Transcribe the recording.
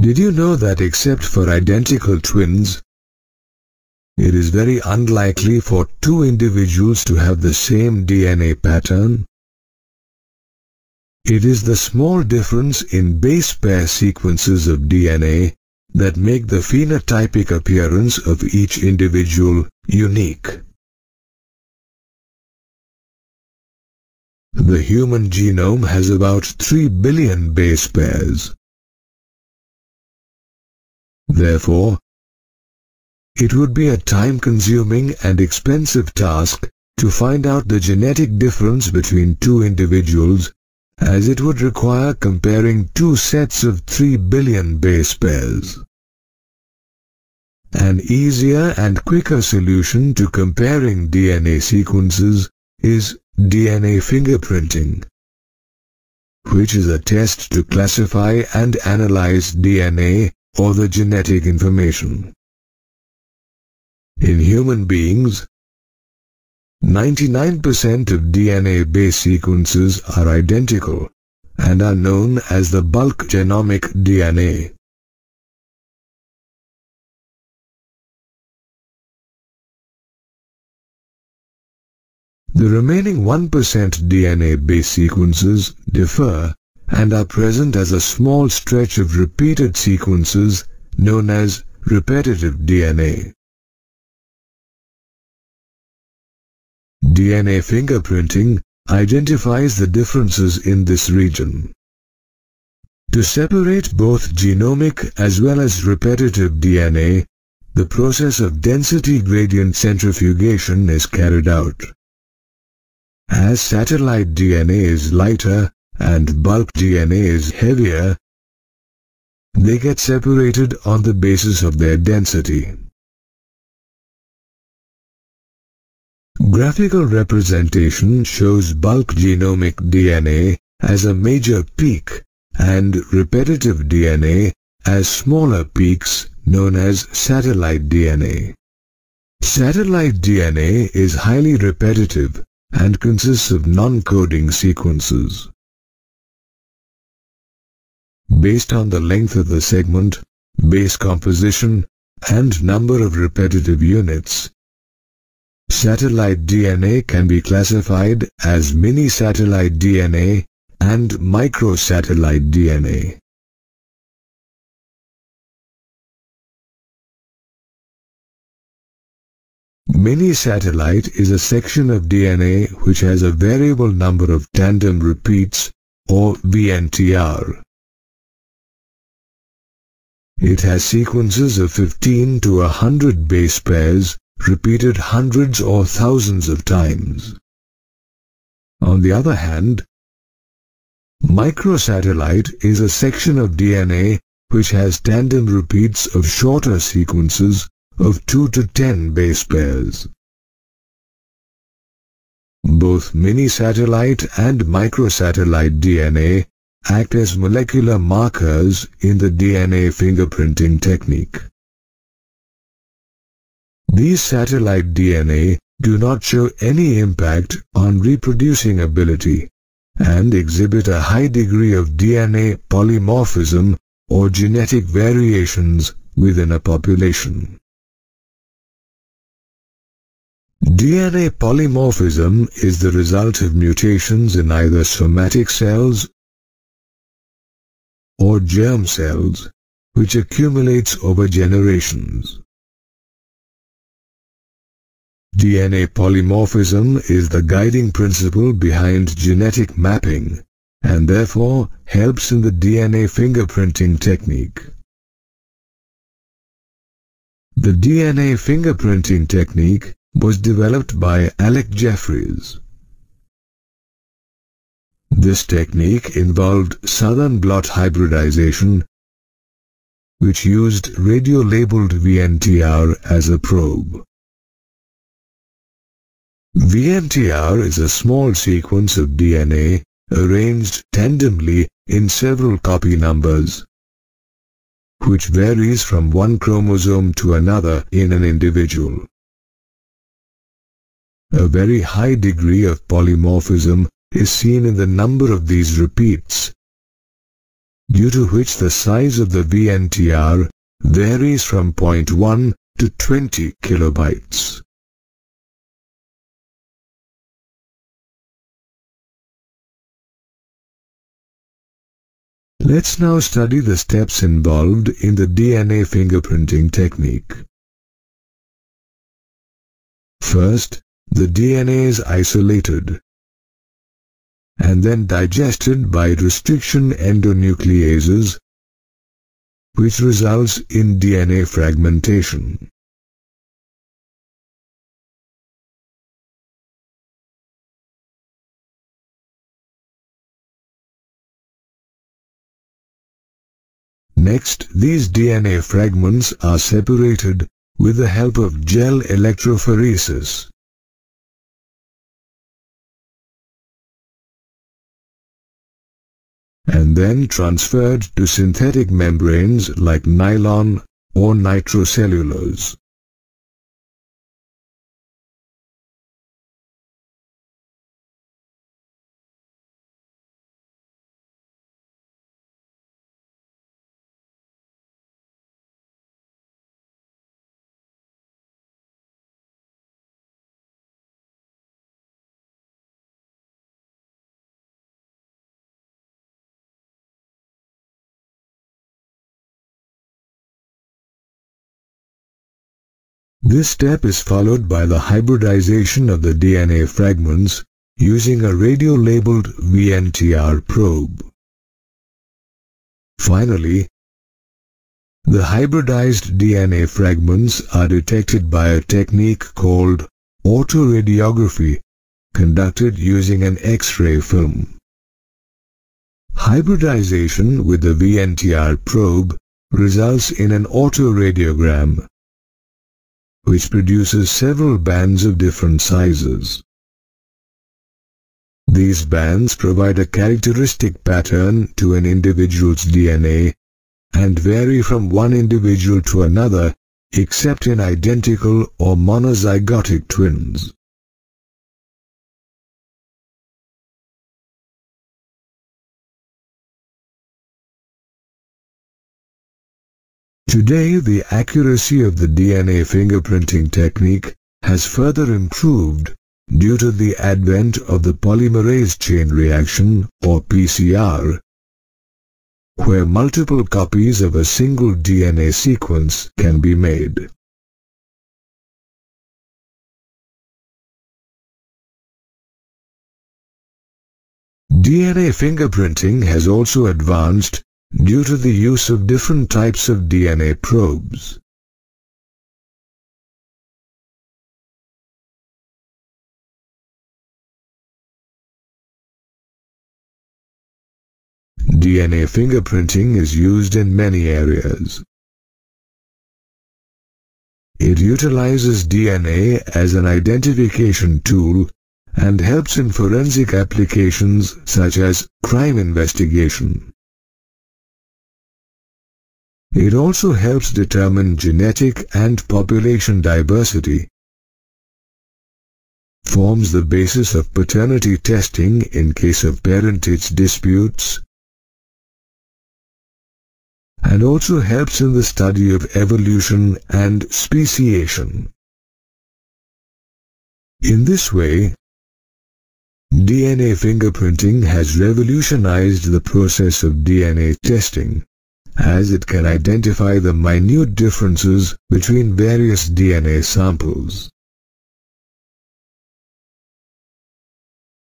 Did you know that except for identical twins, it is very unlikely for two individuals to have the same DNA pattern? It is the small difference in base pair sequences of DNA that make the phenotypic appearance of each individual unique. The human genome has about 3 billion base pairs. Therefore, it would be a time-consuming and expensive task to find out the genetic difference between two individuals as it would require comparing two sets of 3 billion base pairs. An easier and quicker solution to comparing DNA sequences is DNA fingerprinting, which is a test to classify and analyze DNA or the genetic information. In human beings, 99% of DNA base sequences are identical and are known as the bulk genomic DNA. The remaining 1% DNA base sequences differ and are present as a small stretch of repeated sequences known as repetitive DNA. DNA fingerprinting identifies the differences in this region. To separate both genomic as well as repetitive DNA, the process of density gradient centrifugation is carried out. As satellite DNA is lighter and bulk DNA is heavier, they get separated on the basis of their density. Graphical representation shows bulk genomic DNA as a major peak and repetitive DNA as smaller peaks known as satellite DNA. Satellite DNA is highly repetitive and consists of non-coding sequences. Based on the length of the segment, base composition, and number of repetitive units, satellite DNA can be classified as mini-satellite DNA and microsatellite DNA. Mini-satellite is a section of DNA which has a variable number of tandem repeats, or VNTR. It has sequences of 15 to 100 base pairs, repeated hundreds or thousands of times. On the other hand, microsatellite is a section of DNA which has tandem repeats of shorter sequences of 2 to 10 base pairs. Both mini-satellite and microsatellite DNA act as molecular markers in the DNA fingerprinting technique. These satellite DNA do not show any impact on reproducing ability and exhibit a high degree of DNA polymorphism or genetic variations within a population. DNA polymorphism is the result of mutations in either somatic cells or germ cells, which accumulates over generations. DNA polymorphism is the guiding principle behind genetic mapping and therefore helps in the DNA fingerprinting technique. The DNA fingerprinting technique was developed by Alec Jeffreys. This technique involved southern blot hybridization, which used radio-labeled VNTR as a probe. VNTR is a small sequence of DNA arranged tandemly in several copy numbers, which varies from one chromosome to another in an individual. A very high degree of polymorphism is seen in the number of these repeats. due to which the size of the VNTR varies from 0.1 to 20 kilobytes. Let's now study the steps involved in the DNA fingerprinting technique. First, the DNA is isolated and then digested by restriction endonucleases which results in DNA fragmentation. Next, these DNA fragments are separated with the help of gel electrophoresis. And then transferred to synthetic membranes like nylon or nitrocellulose. This step is followed by the hybridization of the DNA fragments using a radio-labeled VNTR probe. Finally, the hybridized DNA fragments are detected by a technique called autoradiography conducted using an X-ray film. Hybridization with the VNTR probe results in an autoradiogram which produces several bands of different sizes. These bands provide a characteristic pattern to an individual's DNA and vary from one individual to another except in identical or monozygotic twins. Today the accuracy of the DNA fingerprinting technique has further improved due to the advent of the polymerase chain reaction or PCR where multiple copies of a single DNA sequence can be made. DNA fingerprinting has also advanced due to the use of different types of DNA probes. DNA fingerprinting is used in many areas. It utilizes DNA as an identification tool and helps in forensic applications such as crime investigation. It also helps determine genetic and population diversity, forms the basis of paternity testing in case of parentage disputes, and also helps in the study of evolution and speciation. In this way, DNA fingerprinting has revolutionized the process of DNA testing as it can identify the minute differences between various DNA samples.